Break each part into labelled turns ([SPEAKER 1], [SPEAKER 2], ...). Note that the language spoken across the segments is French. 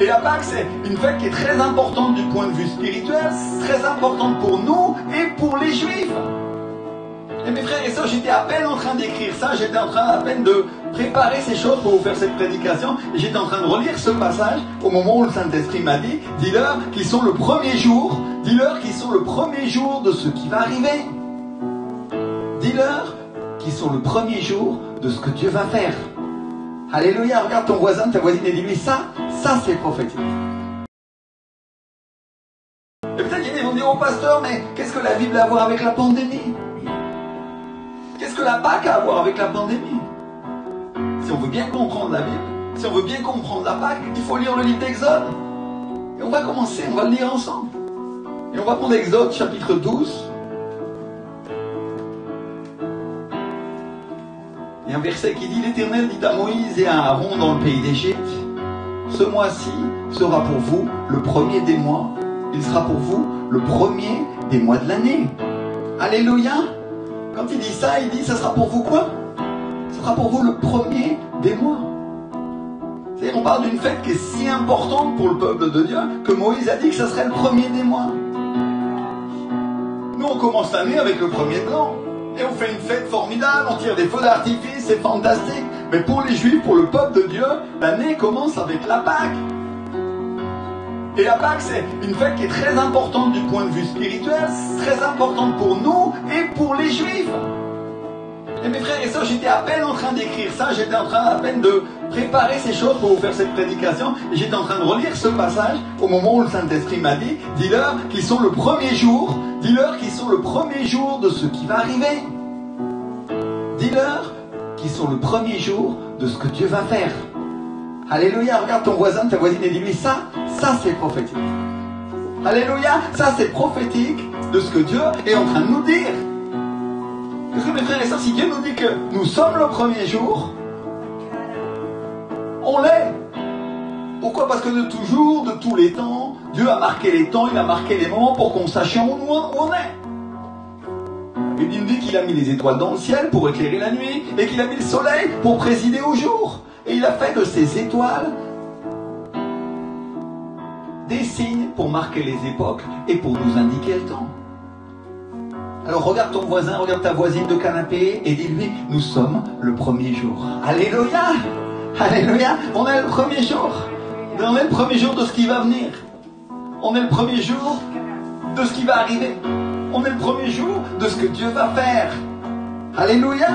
[SPEAKER 1] Et la Pâque, c'est une fête qui est très importante du point de vue spirituel, très importante pour nous et pour les Juifs. Et mes frères et sœurs, j'étais à peine en train d'écrire ça, j'étais en train à peine de préparer ces choses pour vous faire cette prédication, et j'étais en train de relire ce passage au moment où le Saint-Esprit m'a dit, dis-leur qu'ils sont le premier jour, dis-leur qu'ils sont le premier jour de ce qui va arriver. Dis-leur qu'ils sont le premier jour de ce que Dieu va faire. Alléluia, regarde ton voisin, ta voisine et dis-lui ça, ça c'est prophétique. Et peut-être qu'ils vont dire au pasteur, mais qu'est-ce que la Bible a à voir avec la pandémie? Qu'est-ce que la Pâque a à voir avec la pandémie? Si on veut bien comprendre la Bible, si on veut bien comprendre la Pâque, il faut lire le livre d'Exode. Et on va commencer, on va le lire ensemble. Et on va prendre Exode chapitre 12. Il un verset qui dit L'Éternel dit à Moïse et à Aaron dans le pays d'Égypte Ce mois-ci sera pour vous le premier des mois. Il sera pour vous le premier des mois de l'année. Alléluia Quand il dit ça, il dit Ça sera pour vous quoi? Ce sera pour vous le premier des mois. C'est-à-dire, on parle d'une fête qui est si importante pour le peuple de Dieu que Moïse a dit que ce serait le premier des mois. Nous, on commence l'année avec le premier de. On fait une fête formidable, on tire des feux d'artifice, c'est fantastique. Mais pour les Juifs, pour le peuple de Dieu, l'année commence avec la Pâque. Et la Pâque, c'est une fête qui est très importante du point de vue spirituel, très importante pour nous et pour les Juifs. Et mes frères et sœurs, j'étais à peine en train d'écrire ça, j'étais en train à peine de préparer ces choses pour vous faire cette prédication, et j'étais en train de relire ce passage au moment où le Saint-Esprit m'a dit, dis-leur qu'ils sont le premier jour, dis-leur qu'ils sont le premier jour de ce qui va arriver. Dis-leur qu'ils sont le premier jour de ce que Dieu va faire. Alléluia, regarde ton voisin, ta voisine et dis-lui ça, ça c'est prophétique. Alléluia, ça c'est prophétique de ce que Dieu est en train de nous dire. Parce que mes frères et sœurs, si Dieu nous dit que nous sommes le premier jour, on l'est. Pourquoi? Parce que de toujours, de tous les temps, Dieu a marqué les temps, il a marqué les moments pour qu'on sache où on est. Il nous dit qu'il a mis les étoiles dans le ciel pour éclairer la nuit et qu'il a mis le soleil pour présider au jour. Et il a fait de ces étoiles des signes pour marquer les époques et pour nous indiquer le temps. Alors regarde ton voisin, regarde ta voisine de canapé et dis-lui, nous sommes le premier jour. Alléluia Alléluia On est le premier jour. On est le premier jour de ce qui va venir. On est le premier jour de ce qui va arriver. On est le premier jour de ce que Dieu va faire. Alléluia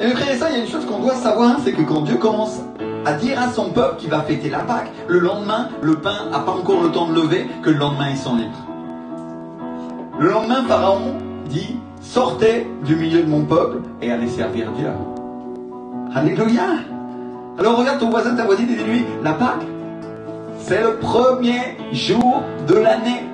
[SPEAKER 1] Et frères et il y a une chose qu'on doit savoir, c'est que quand Dieu commence à dire à son peuple qu'il va fêter la Pâque, le lendemain, le pain n'a pas encore le temps de lever, que le lendemain, ils sont libres. Le lendemain, Pharaon dit, sortez du milieu de mon peuple et allez servir Dieu. Alléluia Alors regarde ton voisin, ta voisine et dis-lui, la Pâque, c'est le premier jour de l'année.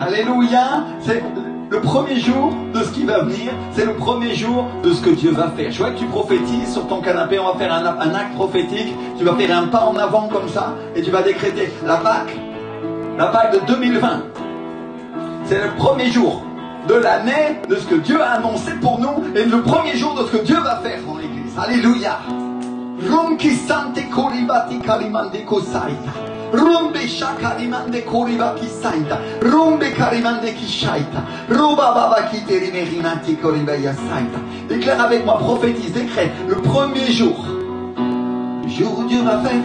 [SPEAKER 1] Alléluia C'est le premier jour de ce qui va venir, c'est le premier jour de ce que Dieu va faire. Je vois que tu prophétises sur ton canapé, on va faire un, un, acte prophétique, tu vas faire un pas en avant comme ça, et tu vas décréter la Pâque, la Pâque de 2020. C'est le premier jour de l'année de ce que Dieu a annoncé pour nous, et le premier jour de ce que Dieu va faire dans l'église. Alléluia. Rumbe shakarimande koribaki saita. Rumbe karimande kishaita. Ruba baba kiteri koribaya saita. Déclare avec moi, prophétise, décrète, le premier jour, le jour où Dieu va faire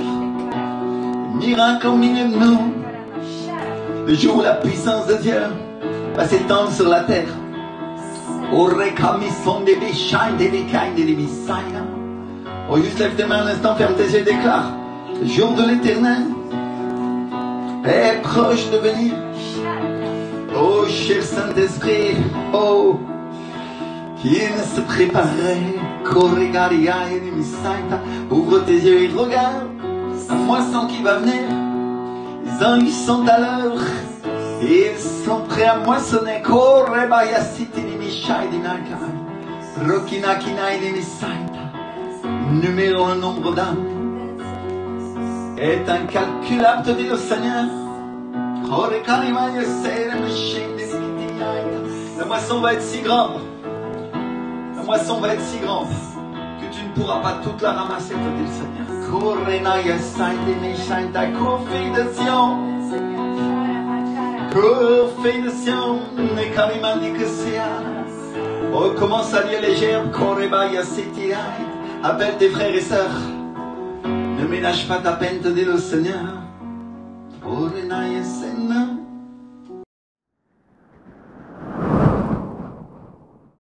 [SPEAKER 1] miracle au milieu de nous, le jour où la puissance de Dieu va s'étendre sur la terre. Oh, juste lève tes mains un instant, ferme tes yeux et déclare. Le jour de l'éternel est proche de venir. Oh, cher Saint-Esprit, oh, qui ne se préparait Ouvre tes yeux et regarde la moisson qui va venir. Les ils sont à l'heure. Ils sont prêts à moissonner. Numéro le nombre d'âmes est incalculable, te dit le Seigneur. La moisson va être si grande. La moisson va être si grande que tu ne pourras pas toute la ramasser, te dit le Seigneur. Kofi de Sion. Kofi de Sion. Nekarimandi Kessia. Oh, commence à lire les gerbes. Korebaya Setiai. Appelle tes frères et sœurs. Ne ménage pas ta peine, te dit le Seigneur. Korenaya Sena.